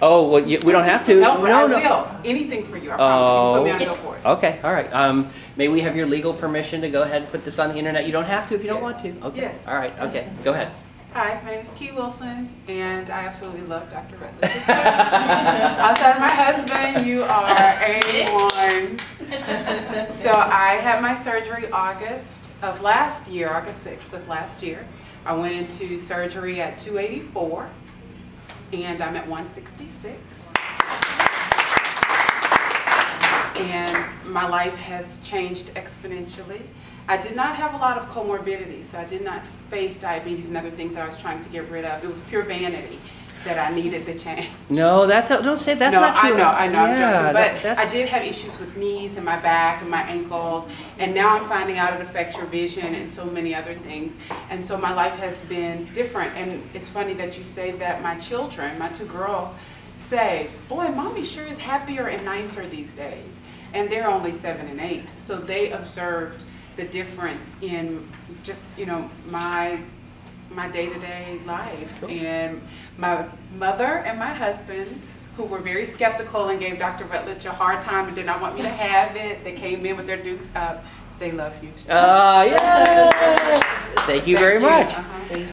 Oh, well, you, we don't have to. No, but I no. will. Anything for you, I promise. You can put me on Oh. Billboard. Okay, all right. Um, may we have your legal permission to go ahead and put this on the internet? You don't have to if you don't want Yes. to. Okay. Yes. All right. Okay. Go ahead. Hi, my name is Key Wilson, and I absolutely love Dr. Rutledge as well. Outside of my husband, you are A1. So I had my surgery August of last year, August 6th of last year. I went into surgery at 284, and I'm at 166. and my life has changed exponentially. I did not have a lot of comorbidity, so I did not face diabetes and other things that I was trying to get rid of. It was pure vanity that I needed the change. No, that don't, don't say that's no, not true. I know, I know, I'm joking, but that's- I did have issues with knees and my back and my ankles, and now I'm finding out it affects your vision and so many other things. And so my life has been different, and it's funny that you say that my children, my two girls, say, boy, mommy sure is happier and nicer these days. And they're only seven and eight, so they observed the difference in just, you know, my my day-to-day life and my mother and my husband who were very skeptical and gave Dr. Rutledge a hard time and did not want me to have it. They came in with their dukes up. They love you too. Uh, yeah. Thank you very Thank much. Uh-huh.